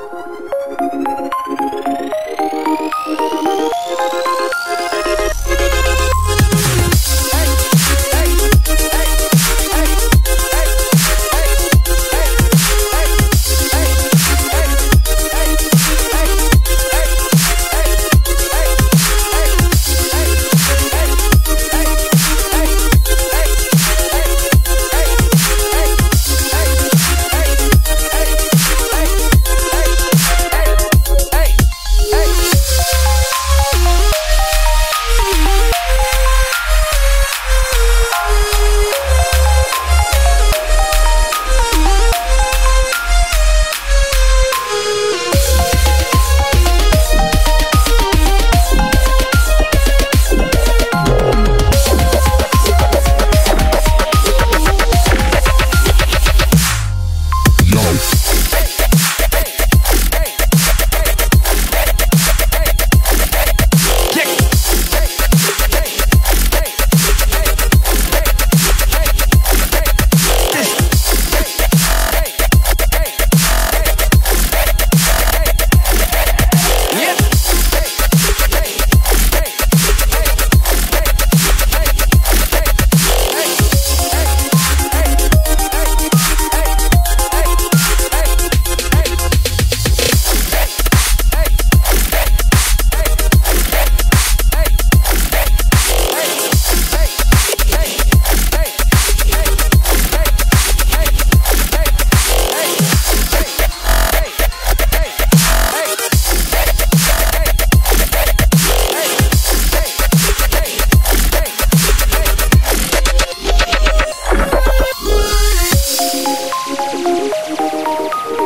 Thank you. Música